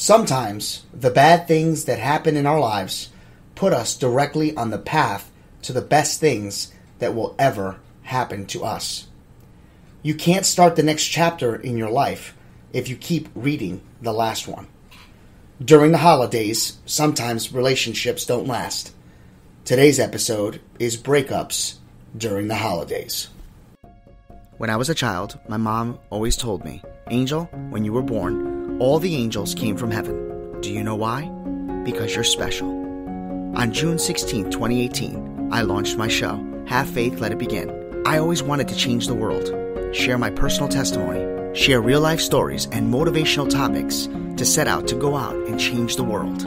Sometimes the bad things that happen in our lives put us directly on the path to the best things that will ever happen to us. You can't start the next chapter in your life if you keep reading the last one. During the holidays, sometimes relationships don't last. Today's episode is breakups during the holidays. When I was a child, my mom always told me, Angel, when you were born, all the angels came from heaven. Do you know why? Because you're special. On June 16, 2018, I launched my show, Have Faith, Let It Begin. I always wanted to change the world, share my personal testimony, share real life stories and motivational topics to set out to go out and change the world.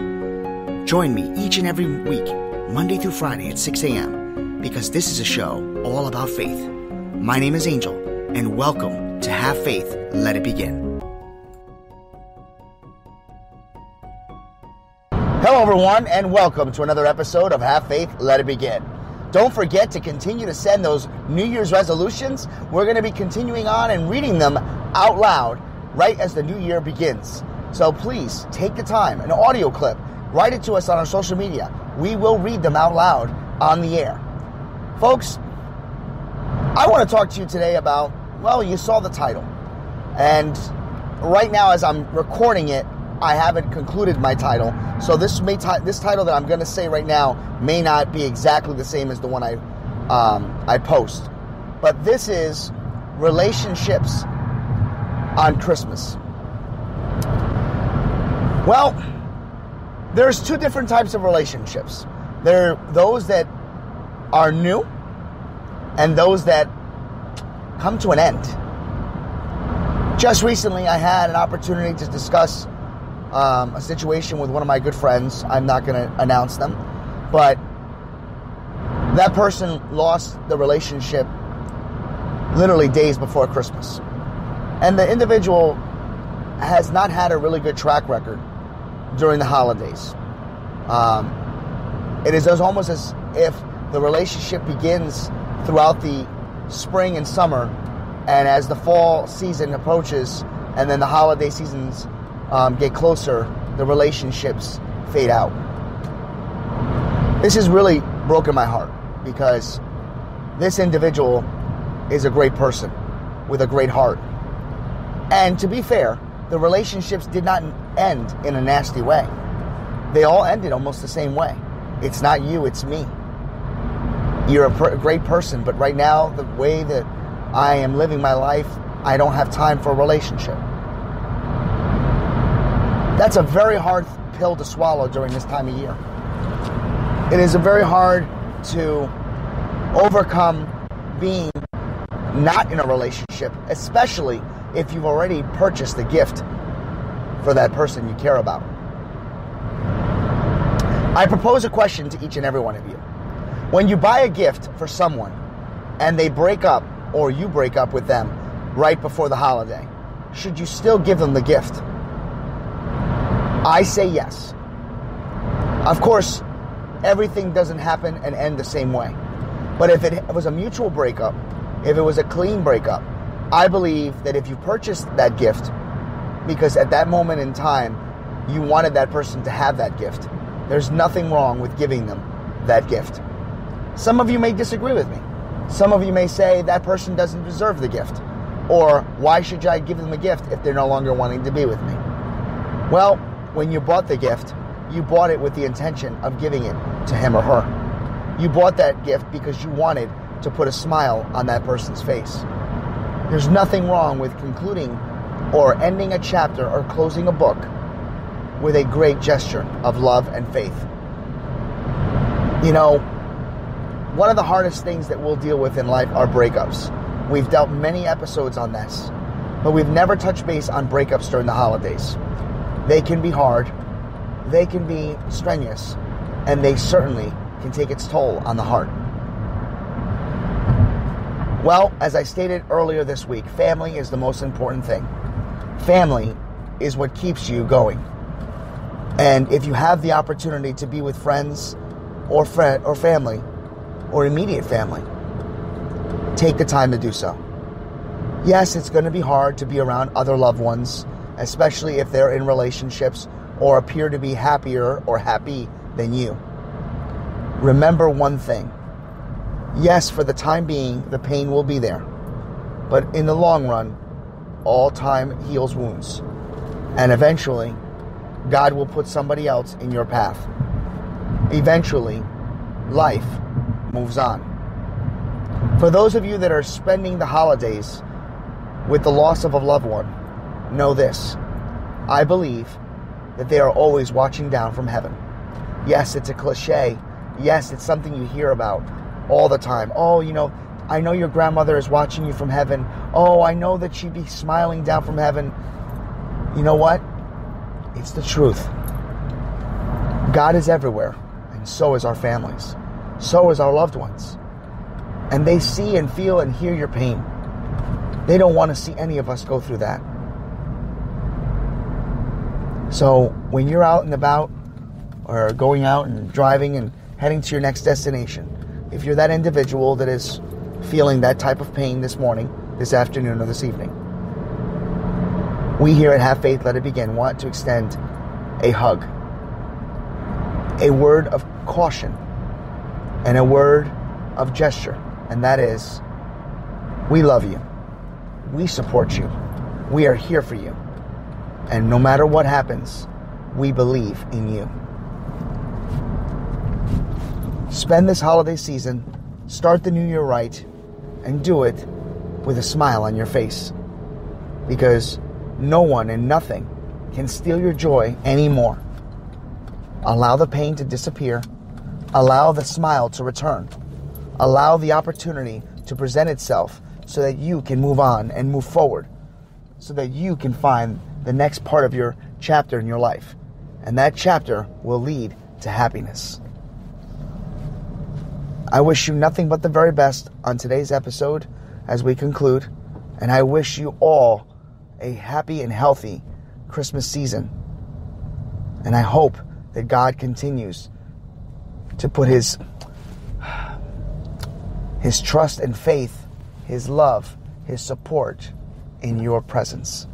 Join me each and every week, Monday through Friday at 6 a.m., because this is a show all about faith. My name is Angel, and welcome to Have Faith, Let It Begin. Hello, everyone, and welcome to another episode of Have Faith, Let It Begin. Don't forget to continue to send those New Year's resolutions. We're going to be continuing on and reading them out loud right as the new year begins. So please take the time, an audio clip, write it to us on our social media. We will read them out loud on the air. Folks, I want to talk to you today about, well, you saw the title. And right now, as I'm recording it, I haven't concluded my title, so this may t- this title that I'm going to say right now may not be exactly the same as the one I um, I post, but this is relationships on Christmas. Well, there's two different types of relationships. There are those that are new and those that come to an end. Just recently, I had an opportunity to discuss um, a situation with one of my good friends. I'm not going to announce them, but that person lost the relationship literally days before Christmas. And the individual has not had a really good track record during the holidays. Um, it is almost as if the relationship begins throughout the spring and summer, and as the fall season approaches, and then the holiday seasons um, get closer, the relationships fade out. This has really broken my heart because this individual is a great person with a great heart. And to be fair, the relationships did not end in a nasty way. They all ended almost the same way. It's not you, it's me. You're a, per- a great person, but right now, the way that I am living my life, I don't have time for a relationship. That's a very hard pill to swallow during this time of year. It is very hard to overcome being not in a relationship, especially if you've already purchased the gift for that person you care about. I propose a question to each and every one of you. When you buy a gift for someone and they break up or you break up with them right before the holiday, should you still give them the gift? I say yes. Of course, everything doesn't happen and end the same way. But if it was a mutual breakup, if it was a clean breakup, I believe that if you purchased that gift, because at that moment in time, you wanted that person to have that gift, there's nothing wrong with giving them that gift. Some of you may disagree with me. Some of you may say that person doesn't deserve the gift. Or why should I give them a gift if they're no longer wanting to be with me? Well, when you bought the gift, you bought it with the intention of giving it to him or her. You bought that gift because you wanted to put a smile on that person's face. There's nothing wrong with concluding or ending a chapter or closing a book with a great gesture of love and faith. You know, one of the hardest things that we'll deal with in life are breakups. We've dealt many episodes on this, but we've never touched base on breakups during the holidays. They can be hard, they can be strenuous, and they certainly can take its toll on the heart. Well, as I stated earlier this week, family is the most important thing. Family is what keeps you going. And if you have the opportunity to be with friends or friend or family or immediate family, take the time to do so. Yes, it's going to be hard to be around other loved ones especially if they're in relationships or appear to be happier or happy than you. Remember one thing. Yes, for the time being, the pain will be there. But in the long run, all time heals wounds. And eventually, God will put somebody else in your path. Eventually, life moves on. For those of you that are spending the holidays with the loss of a loved one, know this. I believe that they are always watching down from heaven. Yes, it's a cliche. Yes, it's something you hear about all the time. Oh, you know, I know your grandmother is watching you from heaven. Oh, I know that she'd be smiling down from heaven. You know what? It's the truth. God is everywhere, and so is our families. So is our loved ones. And they see and feel and hear your pain. They don't want to see any of us go through that. So when you're out and about, or going out and driving and heading to your next destination, if you're that individual that is feeling that type of pain this morning, this afternoon, or this evening, we here at Have Faith, Let It Begin want to extend a hug, a word of caution, and a word of gesture, and that is we love you, we support you, we are here for you, and no matter what happens, we believe in you. Spend this holiday season, start the new year right, and do it with a smile on your face. Because no one and nothing can steal your joy anymore. Allow the pain to disappear. Allow the smile to return. Allow the opportunity to present itself so that you can move on and move forward. So that you can find the next part of your chapter in your life. And that chapter will lead to happiness. I wish you nothing but the very best on today's episode as we conclude. And I wish you all a happy and healthy Christmas season. And I hope that God continues to put his his trust and faith, his love, his support in your presence.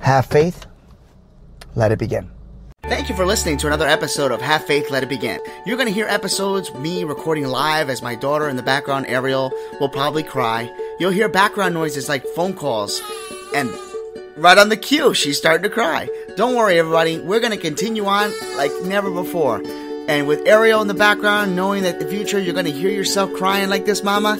Have faith. Let it begin. Thank you for listening to another episode of Have Faith, Let It Begin. You're going to hear episodes me recording live as my daughter in the background, Ariel, will probably cry. You'll hear background noises like phone calls, and right on the cue, she's starting to cry. Don't worry, everybody. We're going to continue on like never before. And with Ariel in the background, knowing that the future you're going to hear yourself crying like this, Mama,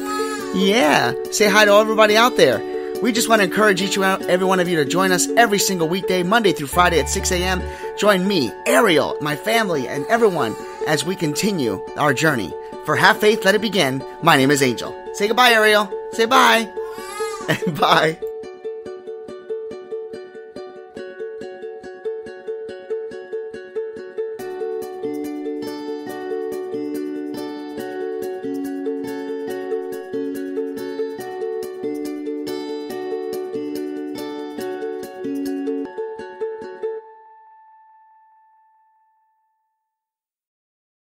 yeah, say hi to everybody out there. We just want to encourage each and every one of you to join us every single weekday, Monday through Friday at 6 a.m. Join me, Ariel, my family, and everyone as we continue our journey. For Have Faith, Let It Begin, my name is Angel. Say goodbye, Ariel. Say bye. And bye.